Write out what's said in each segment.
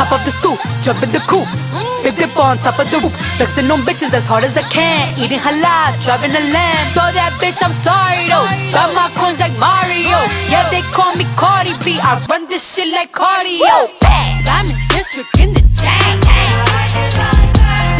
hop up the stoop, jump in the coupe. Big dip on top of the roof, flexing on bitches as hard as I can. Eating halal, driving a lamb. So that bitch, I'm sorry though. Got my coins like Mario. Yeah, they call me Cardi B. I run this shit like cardio. Diamond district in the chain.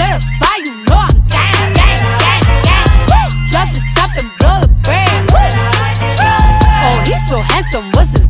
Certified, you know I'm gang, gang, gang, gang. Drop the top and blow the brand. Oh, he's so handsome, what's his